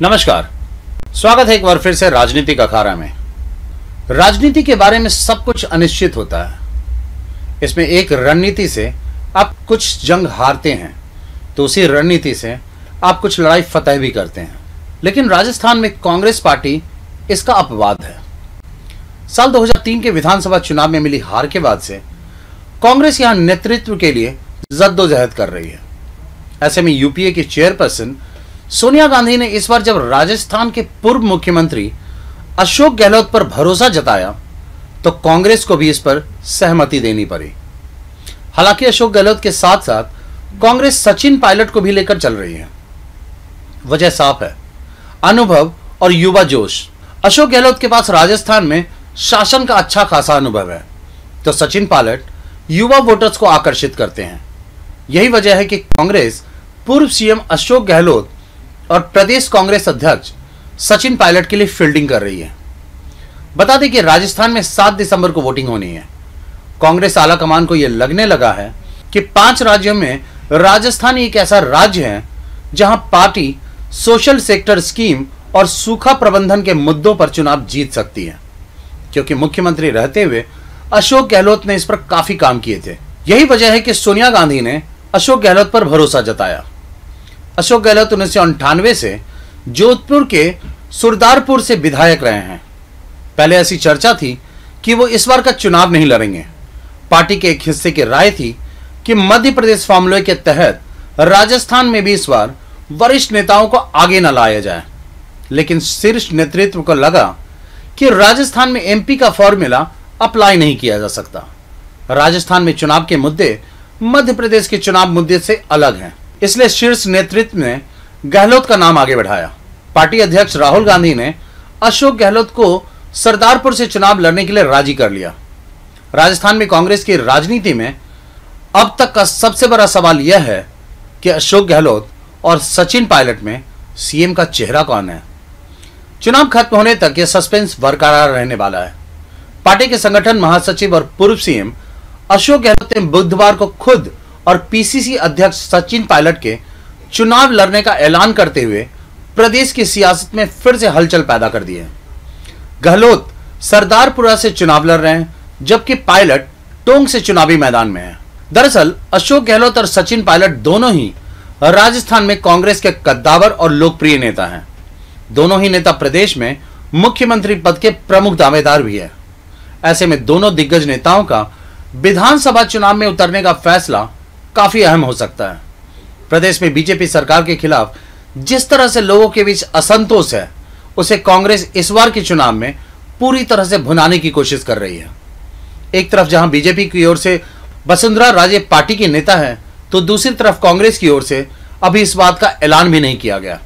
नमस्कार। स्वागत है एक बार फिर से राजनीतिक अखाड़ा में। राजनीति के बारे में सब कुछ अनिश्चित होता है। इसमें एक रणनीति से आप कुछ जंग हारते हैं तो उसी रणनीति से आप कुछ लड़ाई फतेह भी करते हैं। लेकिन राजस्थान में कांग्रेस पार्टी इसका अपवाद है। साल 2003 के विधानसभा चुनाव में मिली हार के बाद से कांग्रेस यहाँ नेतृत्व के लिए जद्दोजहद कर रही है। ऐसे में यूपीए की चेयरपर्सन सोनिया गांधी ने इस बार जब राजस्थान के पूर्व मुख्यमंत्री अशोक गहलोत पर भरोसा जताया तो कांग्रेस को भी इस पर सहमति देनी पड़ी। हालाँकि अशोक गहलोत के साथ साथ कांग्रेस सचिन पायलट को भी लेकर चल रही है। वजह साफ़ है। अनुभव और युवा जोश। अशोक गहलोत के पास राजस्थान में शासन का अच्छा खासा अनुभव है। तो सचिन पायलट युवा वोटर्स को आकर्षित करते हैं। यही वजह है कि कांग्रेस पूर्व सीएम अशोक गहलोत और प्रदेश कांग्रेस अध्यक्ष सचिन पायलट के लिए फील्डिंग कर रही है। बता दें कि राजस्थान में 7 दिसंबर को वोटिंग होनी है। कांग्रेस आला कमान को यह लगने लगा है कि पाँच राज्यों में राजस्थान एक ऐसा राज्य है जहाँ पार्टी सोशल सेक्टर स्कीम और सूखा प्रबंधन के मुद्दों पर चुनाव जीत सकती है। क्योंकि मुख्यमंत्री रहते हुए अशोक गहलोत ने इस पर काफ़ी काम किए थे। यही वजह है कि सोनिया गांधी ने अशोक गहलोत पर भरोसा जताया। अशोक गहलोत उन्नीस से जोधपुर के सुरदारपुर से विधायक रहे हैं। पहले ऐसी चर्चा थी कि वो इस बार का चुनाव नहीं लड़ेंगे। पार्टी के एक हिस्से की राय थी कि मध्य प्रदेश फॉर्मूले के तहत राजस्थान में भी इस बार वरिष्ठ नेताओं को आगे न लाया जाए। लेकिन शीर्ष नेतृत्व को लगा कि राजस्थान में एमपी का फॉर्मूला अप्लाई नहीं किया जा सकता। राजस्थान में चुनाव के मुद्दे मध्य प्रदेश के चुनाव मुद्दे से अलग हैं। इसलिए शीर्ष नेतृत्व ने गहलोत का नाम आगे बढ़ाया। पार्टी अध्यक्ष राहुल गांधी ने अशोक गहलोत को सरदारपुर से चुनाव लड़ने के लिए राज़ी कर लिया। राजस्थान में कांग्रेस की राजनीति में अब तक का सबसे बड़ा सवाल यह है कि अशोक गहलोत और सचिन पायलट में सीएम का चेहरा कौन है? चुनाव खत्म होने तक यह सस्पेंस बरकरार रहने वाला है। पार्टी के संगठन महासचिव और पूर्व सीएम अशोक गहलोत ने बुधवार को खुद और पीसीसी अध्यक्ष सचिन पायलट के चुनाव लड़ने का ऐलान करते हुए प्रदेश की सियासत में फिर से हलचल पैदा कर दी है। गहलोत सरदारपुरा से चुनाव लड़ रहे हैं, जबकि पायलट टोंग से चुनावी मैदान में है। दरअसल, अशोक गहलोत और सचिन पायलट दोनों ही राजस्थान में कांग्रेस के कद्दावर और लोकप्रिय नेता हैं। दोनों ही नेता प्रदेश में मुख्यमंत्री पद के प्रमुख दावेदार भी है। ऐसे में दोनों दिग्गज नेताओं का विधानसभा चुनाव में उतरने का फैसला काफ़ी अहम हो सकता है। प्रदेश में बीजेपी सरकार के खिलाफ जिस तरह से लोगों के बीच असंतोष है, उसे कांग्रेस इस बार के चुनाव में पूरी तरह से भुनाने की कोशिश कर रही है। एक तरफ़ जहाँ बीजेपी की ओर से वसुंधरा राजे पार्टी की नेता है तो दूसरी तरफ़ कांग्रेस की ओर से अभी इस बात का ऐलान भी नहीं किया गया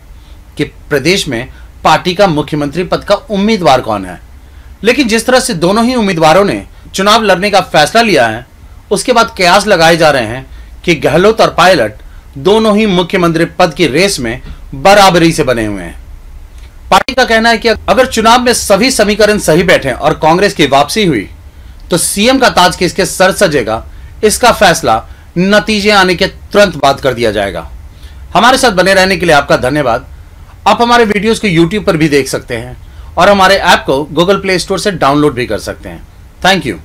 कि प्रदेश में पार्टी का मुख्यमंत्री पद का उम्मीदवार कौन है। लेकिन जिस तरह से दोनों ही उम्मीदवारों ने चुनाव लड़ने का फैसला लिया है, उसके बाद कयास लगाए जा रहे हैं कि गहलोत और पायलट दोनों ही मुख्यमंत्री पद की रेस में बराबरी से बने हुए हैं। पार्टी का कहना है कि अगर चुनाव में सभी समीकरण सही बैठे और कांग्रेस की वापसी हुई तो सीएम का ताज किसके सर सजेगा, इसका फैसला नतीजे आने के तुरंत बाद कर दिया जाएगा। हमारे साथ बने रहने के लिए आपका धन्यवाद। आप हमारे वीडियोस को यूट्यूब पर भी देख सकते हैं और हमारे ऐप को गूगल प्ले स्टोर से डाउनलोड भी कर सकते हैं। Thank you